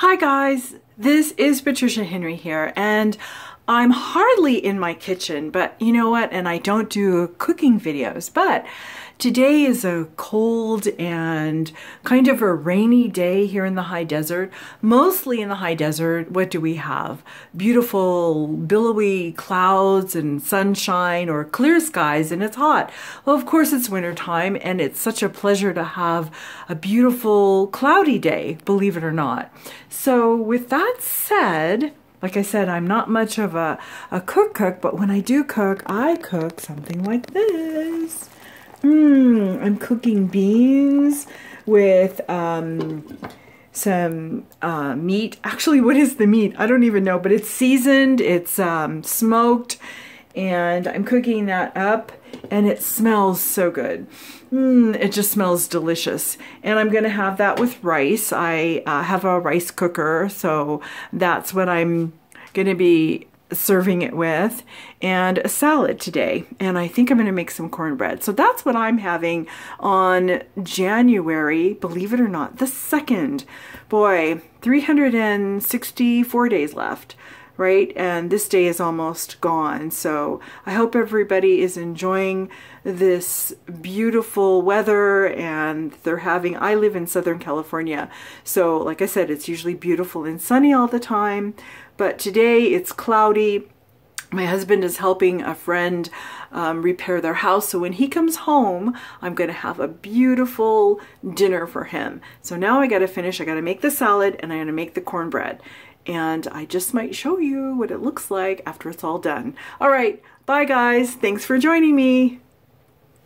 Hi guys, this is Patricia Henry here and I'm hardly in my kitchen, but you know what? And I don't do cooking videos, but today is a cold and kind of a rainy day here in the high desert. Mostly in the high desert, what do we have? Beautiful billowy clouds and sunshine or clear skies and it's hot. Well, of course it's wintertime and it's such a pleasure to have a beautiful cloudy day, believe it or not. So with that said, like I said, I'm not much of a, a cook cook, but when I do cook, I cook something like this. Mmm, I'm cooking beans with um, some uh, meat. Actually, what is the meat? I don't even know, but it's seasoned, it's um, smoked, and I'm cooking that up, and it smells so good. Mmm, it just smells delicious. And I'm gonna have that with rice. I uh, have a rice cooker, so that's what I'm gonna be serving it with and a salad today and I think I'm going to make some cornbread so that's what I'm having on January believe it or not the second boy 364 days left right? And this day is almost gone. So I hope everybody is enjoying this beautiful weather and they're having, I live in Southern California. So like I said, it's usually beautiful and sunny all the time. But today it's cloudy. My husband is helping a friend um, repair their house. So when he comes home, I'm going to have a beautiful dinner for him. So now I got to finish. I got to make the salad and I'm going to make the cornbread and I just might show you what it looks like after it's all done. All right, bye guys. Thanks for joining me.